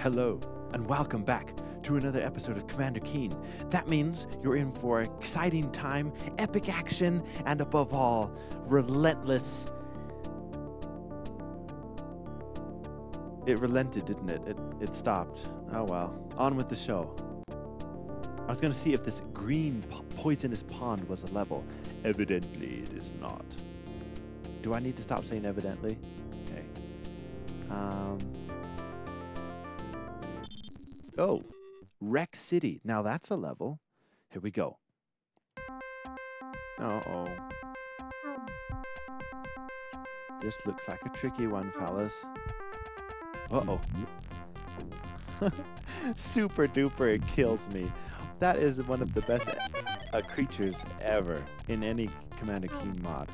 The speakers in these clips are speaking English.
Hello, and welcome back to another episode of Commander Keen. That means you're in for exciting time, epic action, and above all, relentless. It relented, didn't it? It, it stopped. Oh well. On with the show. I was going to see if this green po- poisonous pond was a level. Evidently, it is not. Do I need to stop saying evidently? Okay. Um. Oh, Wreck City. Now that's a level. Here we go. Uh oh. This looks like a tricky one, fellas. Uh oh. Super duper, it kills me. That is one of the best uh, creatures ever in any Commander Keen mod.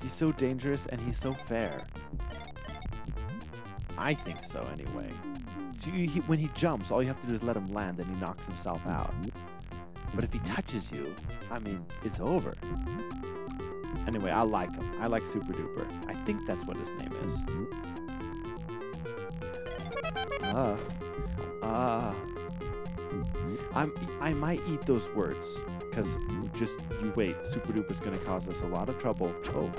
He's so dangerous and he's so fair. I think so, anyway. He, when he jumps, all you have to do is let him land and he knocks himself mm-hmm. out. But if he mm-hmm. touches you, I mean, it's over. Mm-hmm. Anyway, I like him. I like Super Duper. I think that's what his name is. Ah. Ah. I'm, I might eat those words. Because just, you wait. Super Duper's going to cause us a lot of trouble. Oh.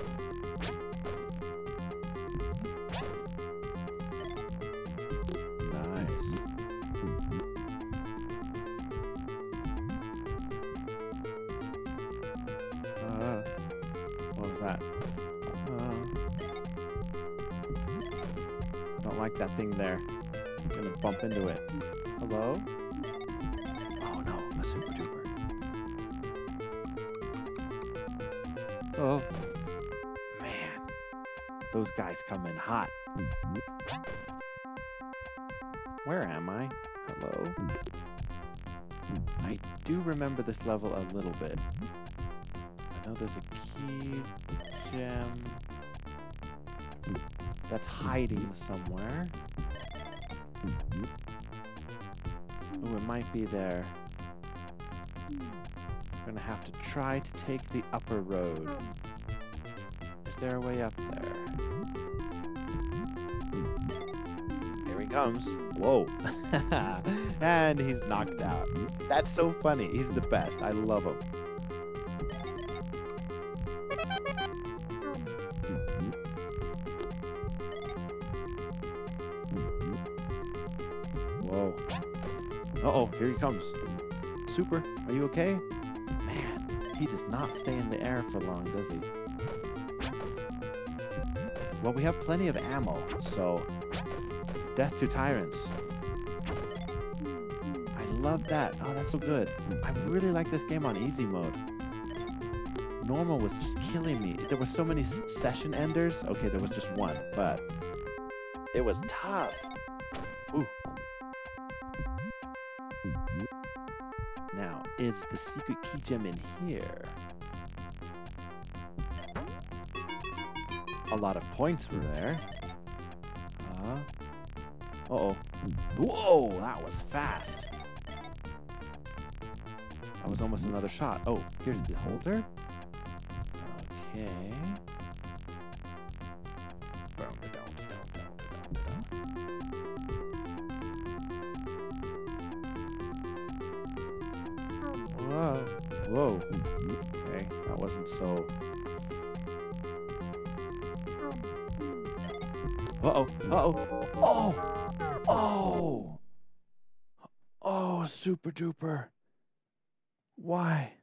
What was that? Uh, don't like that thing there. I'm gonna bump into it. Hello? Oh no, a super duper. Oh. Man. Those guys come in hot. Where am I? Hello? I do remember this level a little bit. Know there's a key gem that's hiding somewhere. Oh, it might be there. We're gonna have to try to take the upper road. Is there a way up there? Here he comes. Whoa. and he's knocked out. That's so funny. He's the best. I love him. Uh-oh, here he comes. Super, are you okay? Man, he does not stay in the air for long, does he? Well, we have plenty of ammo, so death to tyrants. I love that. Oh, that's so good. I really like this game on easy mode. Normal was just killing me. There were so many session enders. Okay, there was just one, but it was tough. Ooh. Is the secret key gem in here? A lot of points were there. Uh, uh-oh. Whoa, that was fast. That was almost another shot. Oh, here's the holder. Okay. Whoa. Whoa. Okay, that wasn't so. Uh oh. Uh oh. Oh. Oh. Oh, super duper. Why?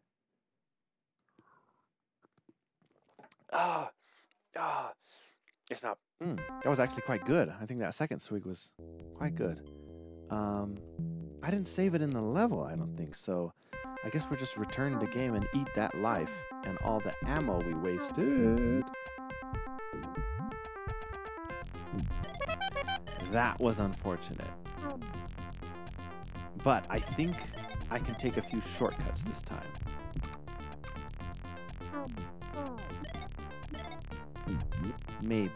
Ah. Ah. It's not. Mm, that was actually quite good. I think that second swig was quite good. Um, I didn't save it in the level, I don't think, so I guess we're just returning the game and eat that life and all the ammo we wasted. That was unfortunate. But I think I can take a few shortcuts this time. Maybe.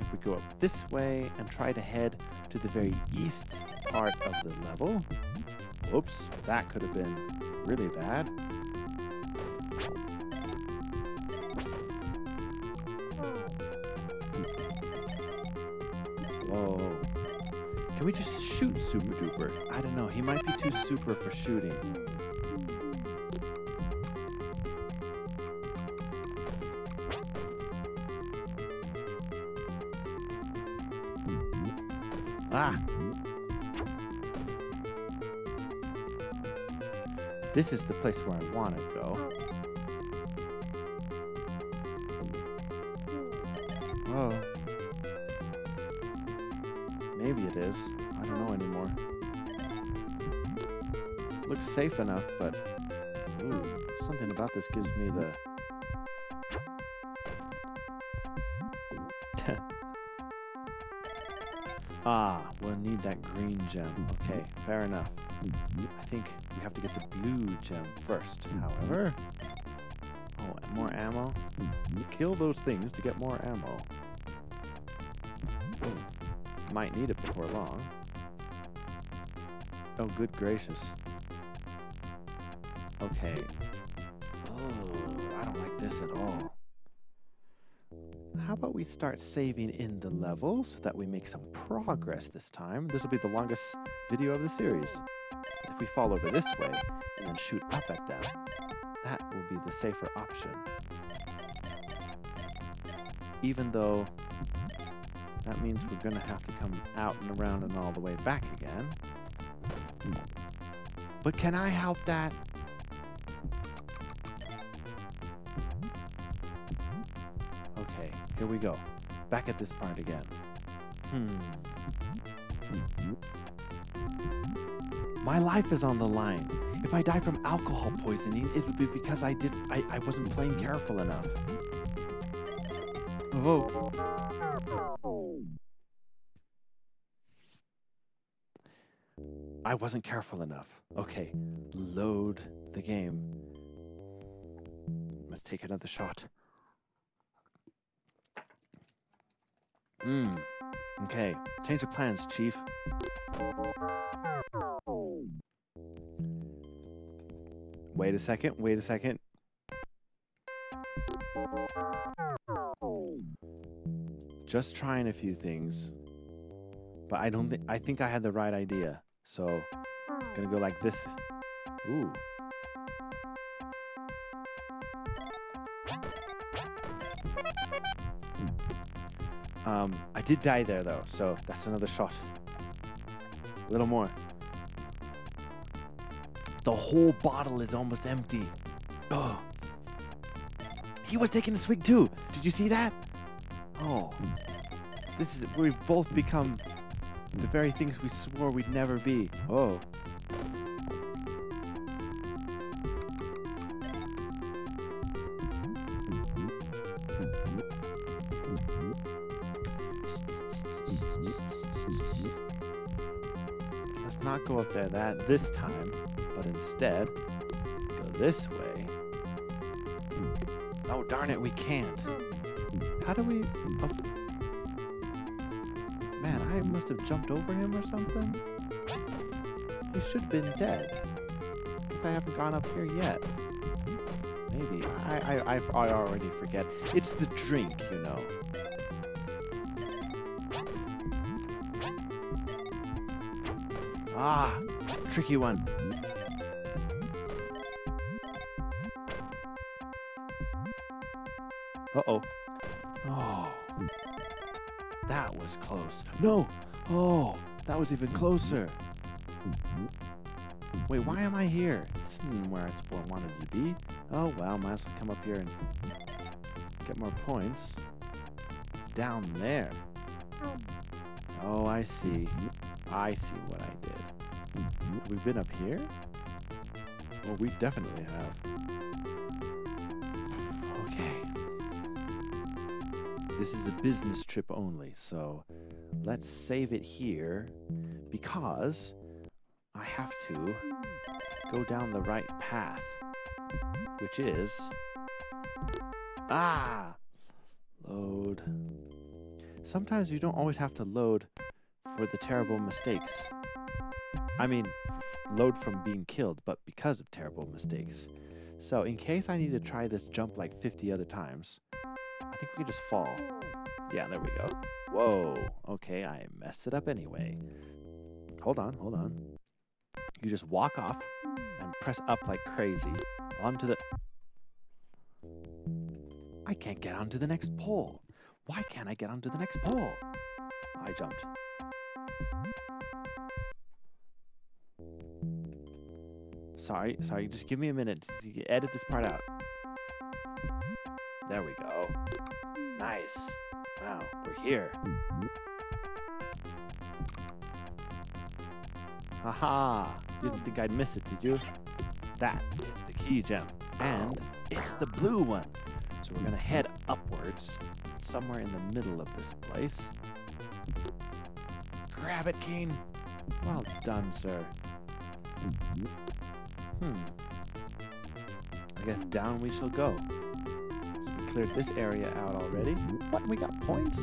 If we go up this way and try to head to the very east part of the level. Oops, that could have been really bad. Whoa. Can we just shoot Super Duper? I don't know. He might be too super for shooting. This is the place where I want to go. Whoa. Maybe it is. I don't know anymore. Looks safe enough, but ooh, something about this gives me the Ah, we'll need that green gem. Okay, fair enough. I think we have to get the blue gem first. Mm-hmm. However, oh, more ammo. Mm-hmm. Kill those things to get more ammo. Ooh, might need it before long. Oh, good gracious. Okay. Oh, I don't like this at all. How about we start saving in the level so that we make some progress this time? This will be the longest video of the series. If we fall over this way and then shoot up at them, that will be the safer option. Even though that means we're going to have to come out and around and all the way back again. But can I help that? Okay, here we go. Back at this part again. Hmm. My life is on the line. If I die from alcohol poisoning, it would be because I did I, I wasn't playing careful enough. Oh. I wasn't careful enough. Okay, load the game. Let's take another shot. Hmm. Okay, change of plans, Chief. Wait a second, wait a second. Just trying a few things. But I don't think I think I had the right idea. So, I'm gonna go like this. Ooh. Um, I did die there though, so that's another shot. A little more. The whole bottle is almost empty. Oh. He was taking a swig too. Did you see that? Oh. This is we've both become the very things we swore we'd never be. Oh. Let's not go up there that this time, but instead go this way. Oh darn it, we can't. How do we? Oh. Man, I must have jumped over him or something. He should have been dead. If I haven't gone up here yet. Maybe I I I, I already forget. It's the drink, you know. Ah, tricky one. Uh-oh. Oh. That was close. No! Oh, that was even closer. Wait, why am I here? This isn't where I wanted to be. Oh, well, might as well come up here and get more points. It's down there. Oh, I see. I see what I did. We've been up here? Well, we definitely have. This is a business trip only, so let's save it here because I have to go down the right path, which is. Ah! Load. Sometimes you don't always have to load for the terrible mistakes. I mean, load from being killed, but because of terrible mistakes. So, in case I need to try this jump like 50 other times, think we could just fall. Yeah, there we go. Whoa. Okay, I messed it up anyway. hold on, hold on. You just walk off and press up like crazy onto the. I can't get onto the next pole. Why can't I get onto the next pole? I jumped. Sorry, sorry, just give me a minute to edit this part out. There we go. Nice. Wow, we're here. Haha! Didn't think I'd miss it, did you? That is the key gem. And it's the blue one. So we're gonna head upwards, somewhere in the middle of this place. Grab it, Keen. Well done, sir. Hmm. I guess down we shall go. Cleared this area out already. What? We got points?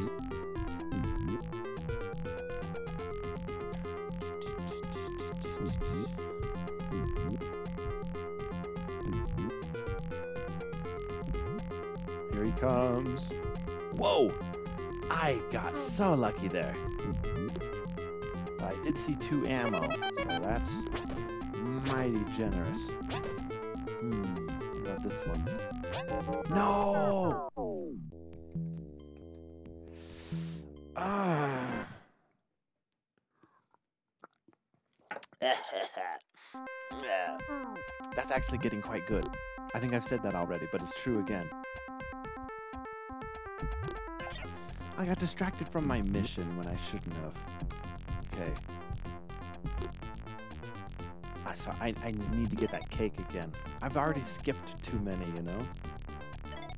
Here he comes. Whoa! I got so lucky there. I did see two ammo, so that's mighty generous. Hmm, what about this one? No! Ah. That's actually getting quite good. I think I've said that already, but it's true again. I got distracted from my mission when I shouldn't have. Okay. I saw. I, I need to get that cake again. I've already skipped too many, you know.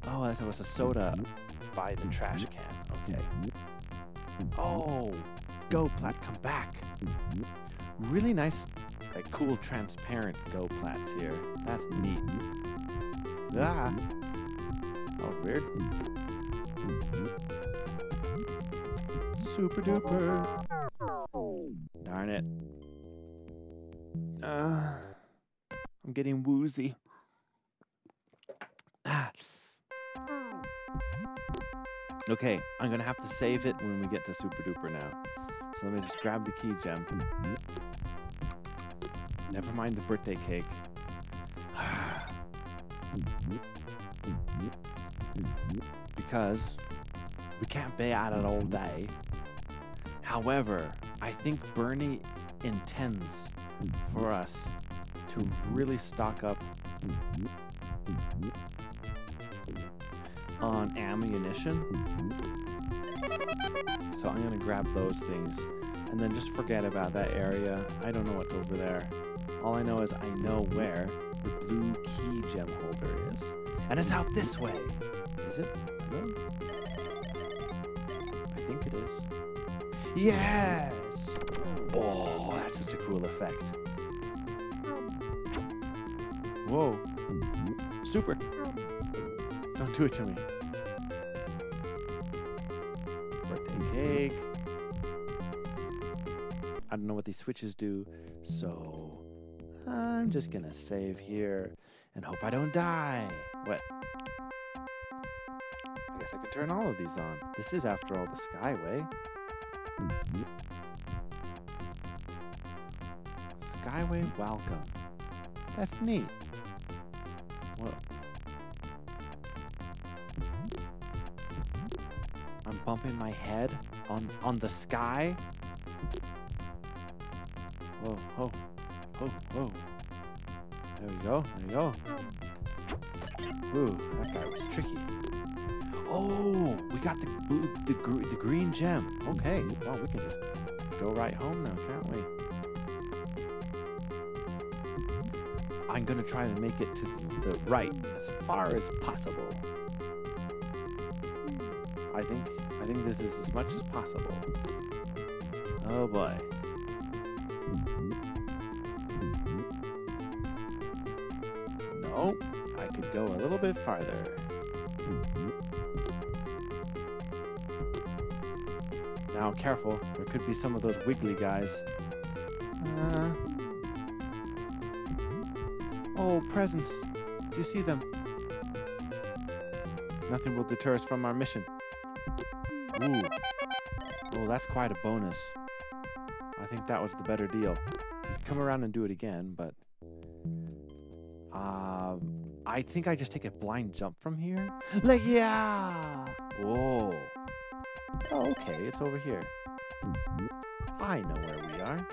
Oh, that was a soda by the trash can. Okay. Oh, go plat, come back. Really nice, like cool, transparent go plats here. That's neat. Ah. Oh, weird. Super duper. Darn it. Uh, I'm getting woozy. Ah. Okay, I'm gonna have to save it when we get to Super Duper now. So let me just grab the key gem. Never mind the birthday cake. because we can't be at it all day. However, I think Bernie intends for us to really stock up on ammunition. So I'm gonna grab those things and then just forget about that area. I don't know what's over there. All I know is I know where the blue key gem holder is. And it's out this way. Is it? Hello? I think it is. Yes! Oh, such a cool effect. Um. Whoa. Mm-hmm. Super. Um. Don't do it to me. Birthday mm-hmm. cake. I don't know what these switches do, so I'm just gonna save here and hope I don't die. What? I guess I can turn all of these on. This is, after all, the Skyway. Mm-hmm. Skyway welcome. That's neat. Whoa. I'm bumping my head on on the sky. Whoa, whoa, whoa, whoa. There we go, there we go. Ooh, that guy was tricky. Oh, we got the the, the green gem. Okay, well, we can just go right home now, can't we? I'm gonna try to make it to the right as far as possible. I think I think this is as much as possible. Oh boy. No, I could go a little bit farther. Now careful, there could be some of those wiggly guys. Oh, presents. Do you see them? Nothing will deter us from our mission. Ooh. Oh, that's quite a bonus. I think that was the better deal. Come around and do it again, but um, I think I just take a blind jump from here. Like yeah. Whoa. Oh, okay, it's over here. I know where we are.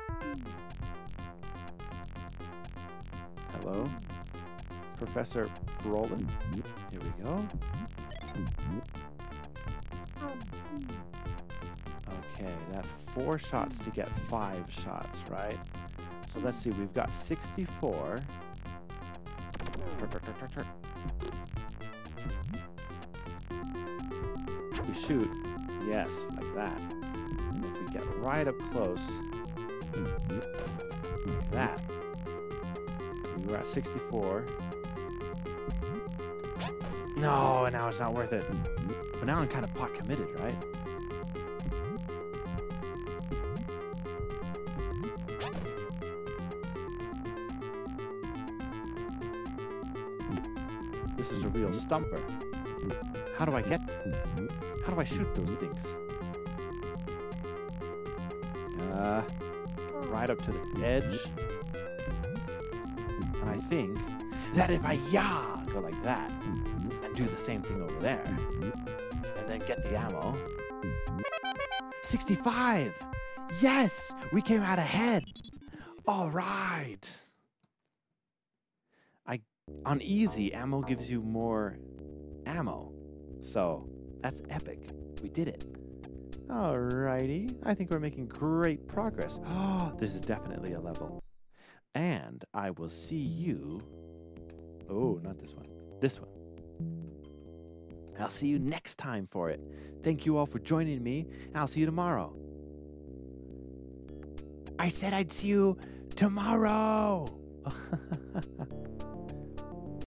Hello, Professor Brolin. Mm-hmm. Here we go. Okay, that's four shots to get five shots, right? So let's see, we've got 64. We shoot, yes, like that. And if we get right up close, like that, we were at 64. No, and now it's not worth it. But now I'm kind of pot committed, right? This is a real stumper. How do I get... How do I shoot those things? Uh, right up to the edge. And I think that if I yah go like that and do the same thing over there and then get the ammo. 65! Yes! We came out ahead! All right! I on easy, ammo gives you more ammo. So, that's epic. We did it. Alrighty. I think we're making great progress. Oh, this is definitely a level. And I will see you. Oh, not this one. This one. I'll see you next time for it. Thank you all for joining me. I'll see you tomorrow. I said I'd see you tomorrow.